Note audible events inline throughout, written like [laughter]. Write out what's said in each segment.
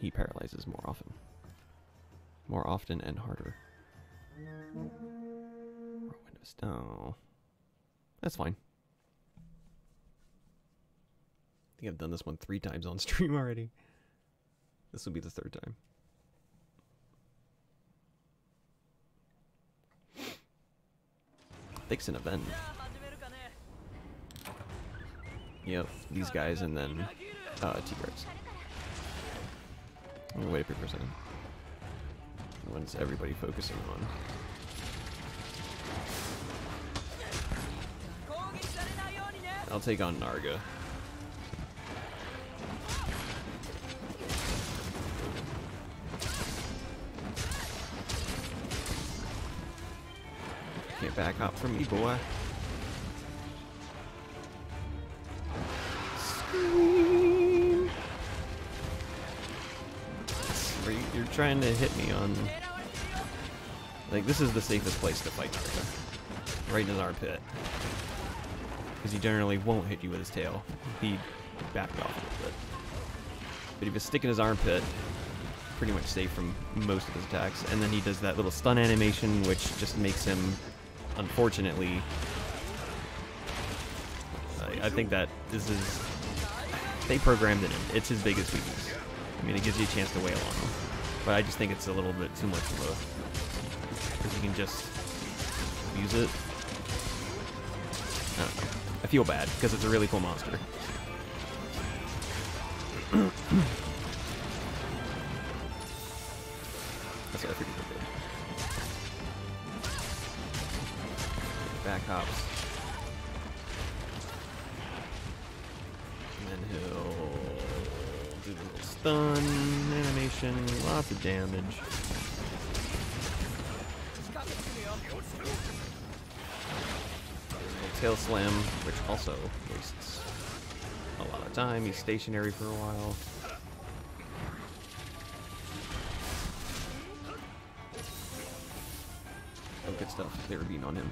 he paralyzes more often. More often and harder. Whirlwind of Snow. That's fine. I think I've done this one three times on [laughs] stream already. This will be the third time. Fix an event. Yep, these guys and then uh, T-Rex. I'm gonna wait here for a second. What is everybody focusing on? I'll take on Narga. Can't back up from me, boy. You're trying to hit me on... Like, this is the safest place to fight Narga. Right in his armpit. Because he generally won't hit you with his tail. He backed off a little bit. But if you stick in his armpit, pretty much safe from most of his attacks. And then he does that little stun animation, which just makes him, unfortunately... I, I think that this is... They programmed it in. It's his biggest weakness. I mean, it gives you a chance to wail on him. But I just think it's a little bit too much of a... Because you can just use it. I. I feel bad, because it's a really cool monster. [clears throat] That's what I figured. Back hops. Stun animation, lots of damage. Tail slam, which also wastes a lot of time. He's stationary for a while. Oh, good stuff. They were beating on him.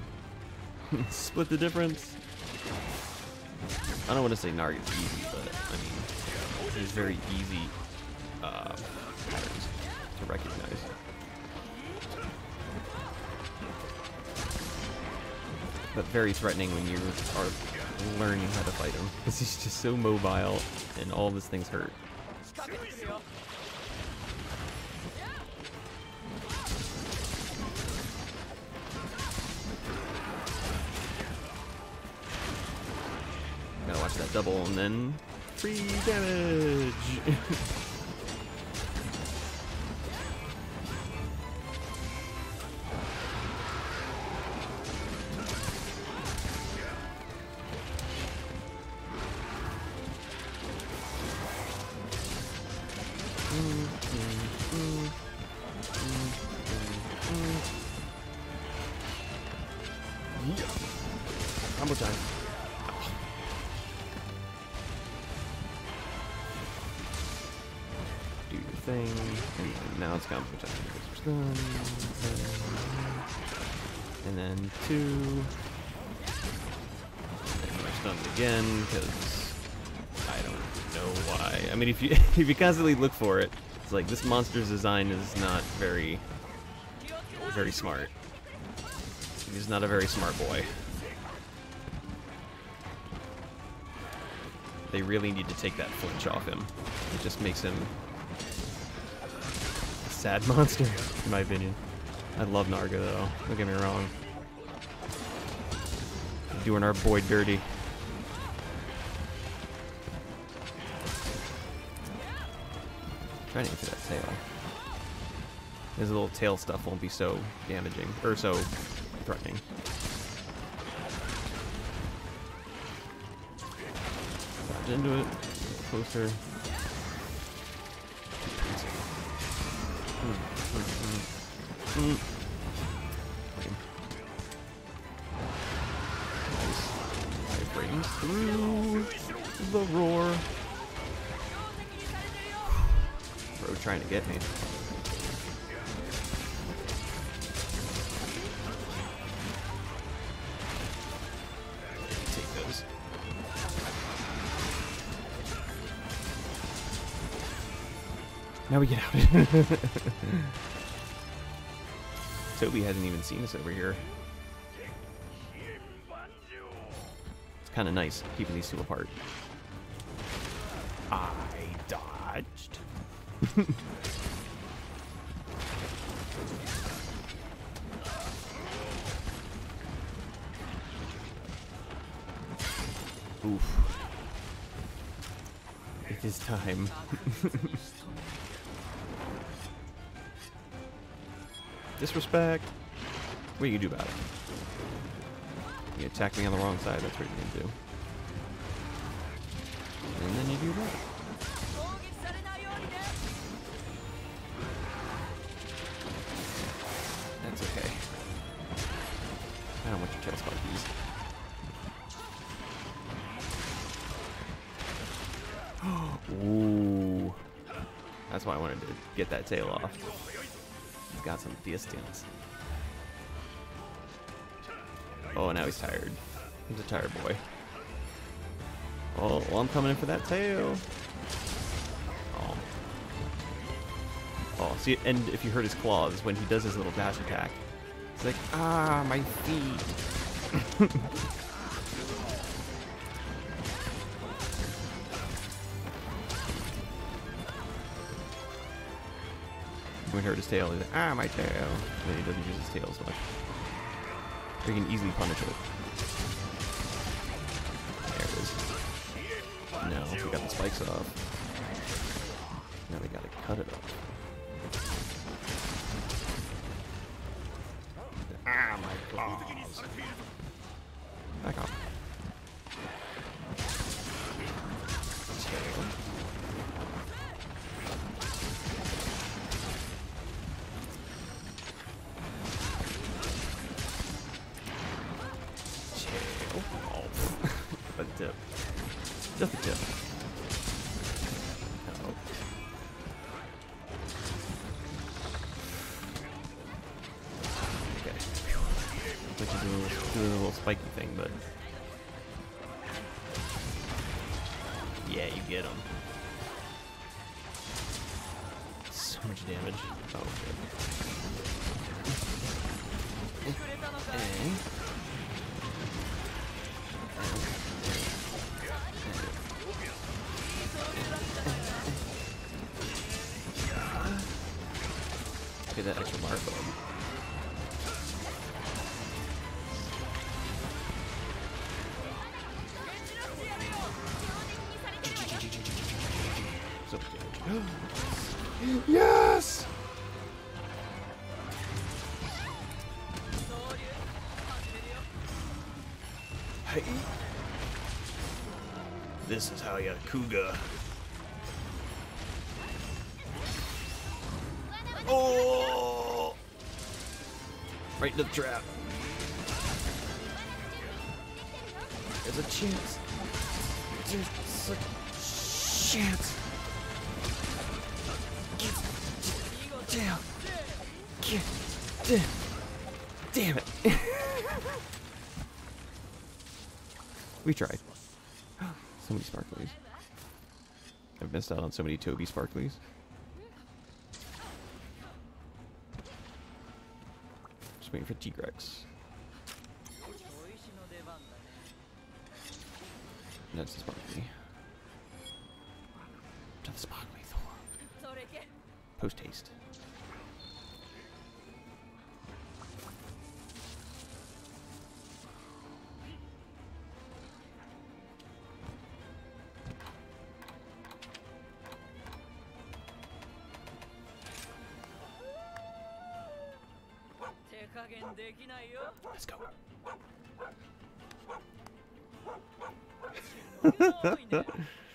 [laughs] Split the difference. I don't want to say Narg is easy, but I mean, there's very easy patterns to recognize. But very threatening when you are learning how to fight him. Because he's just so mobile and all of his things hurt. Gotta watch that double and then free damage. [laughs] Combo time. Do your thing. And now it's combo time. And then two. And we're stunned again because I don't know why. I mean, if you [laughs] if you constantly look for it, it's like this monster's design is not very very smart. He's not a very smart boy. They really need to take that flinch off him. It just makes him a sad [laughs] monster, in my opinion. I love Narga though, don't get me wrong. Doing our boy dirty. Trying to get that tail. His little tail stuff won't be so damaging, or so threatening. Into it, closer. Mm, mm, mm, mm. Through the roar. Bro trying to get me. Now we get out. [laughs] Tobi hasn't even seen us over here. It's kind of nice keeping these two apart. I dodged. [laughs] Oof. It is time. [laughs] Disrespect. What are you do about it? You attack me on the wrong side, that's what you're gonna do. And then you do that. That's okay. I don't want your tail sparkies. [gasps] Ooh. That's why I wanted to get that tail off. Got some distance. Oh, now he's tired. He's a tired boy. Oh, well, I'm coming in for that tail. Oh. Oh, see, and if you hurt his claws, when he does his little dash attack, it's like, ah, my feet. [laughs] when he hurt his tail, he's like, ah, my tail. And then he doesn't use his tail as much. We can easily punish it. There it is. No, we got the spikes off. Now we gotta cut it off. Ah, my claws. Back off. Like he's doing a little, spiky thing, but yeah, you get him. So much damage. Oh, good. Get that extra mark on. Oh! Right into the trap. There's a chance. There's a chance. Get down. Get down. Damn it. [laughs] we tried. So many sparklies. I've missed out on so many Tobi sparklies. Waiting for T-Rex. That's the sparkly. To the sparkly Thor. Post haste. Let's go. [laughs]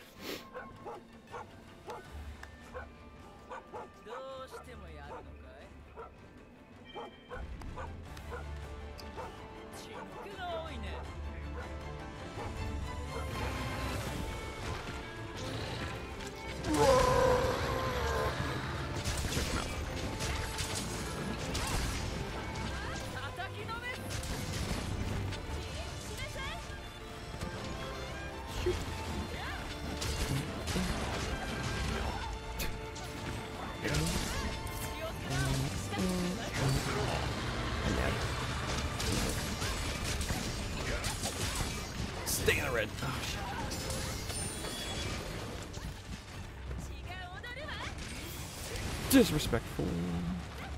Disrespectful.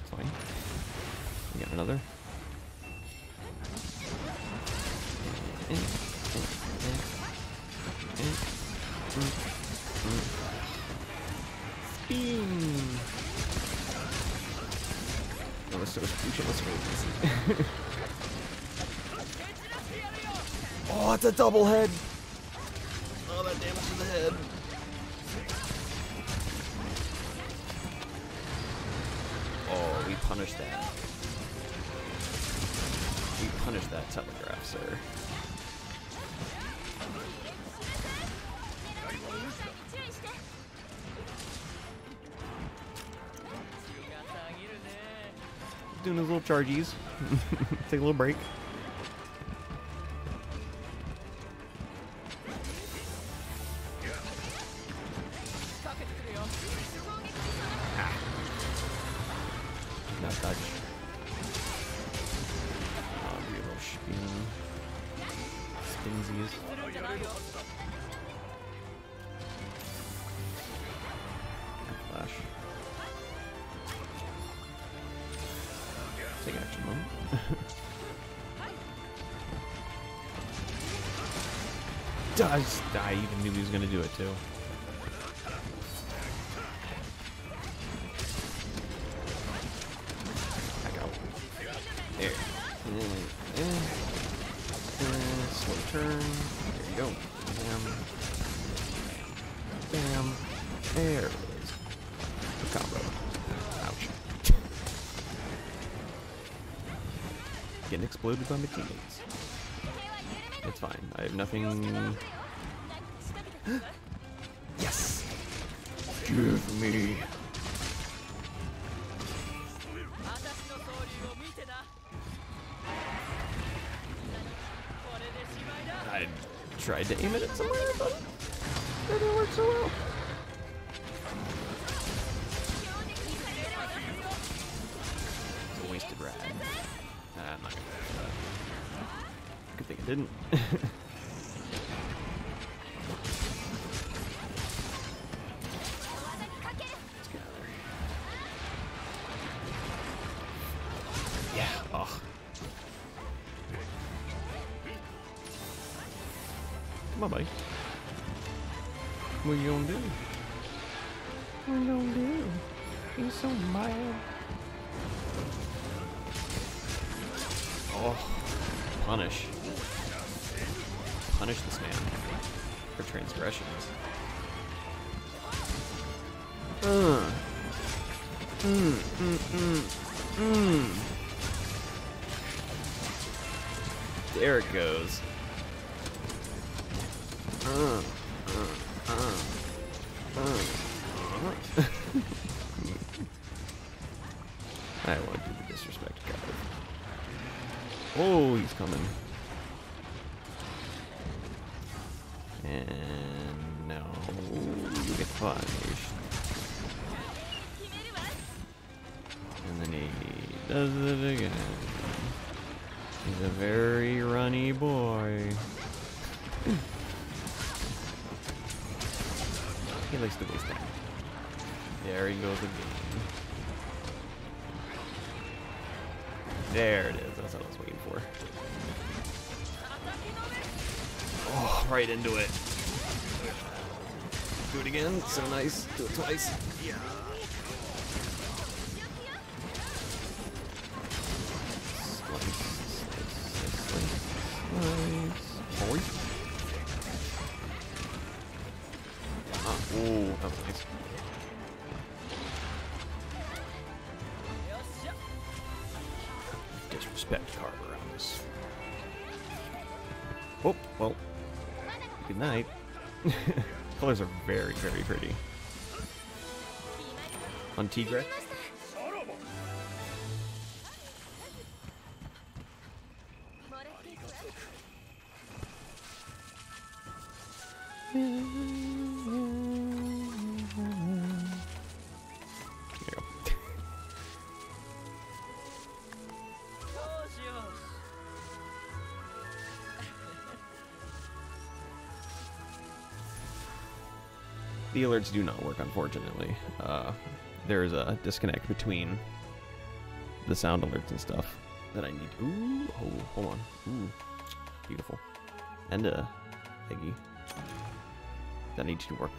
It's fine. We got another. Spin. Oh. Let's really [laughs] easy. oh, it's a double head. Oh, that damage to the head. Oh, we punished that. We punished that telegraph, sir. Doing his little chargies. [laughs] Take a little break. [laughs] moment. I even knew he was gonna do it too. Exploded by my teammates. It's fine. I have nothing. [gasps] yes! Give me. I tried to aim it at somewhere, but it didn't work so well. Didn't. Let's get out of there. Yeah. Oh. Come on, buddy. What you gonna do? What you gonna do? He's so mild. Oh, punish. Punish this man for transgressions. Uh. Mm, mm, mm, mm. There it goes. Uh, uh, uh, uh. I want to do the disrespect card. Oh, he's coming. And no, you get punished. And then he does it again. He's a very runny boy. [clears throat] he likes to waste time. There he goes again. There it is. That's what I was waiting for. Oh, right into it. Do it again. So nice. Do it twice. Yeah. Ah. Disrespect card around this. Oh, well. Good night. [laughs] Colors are very, very pretty. On Tigre. The alerts do not work, unfortunately. Uh, there is a disconnect between the sound alerts and stuff that I need. Ooh, oh, hold on. Ooh, beautiful. And uh, Eggy. That needs to work.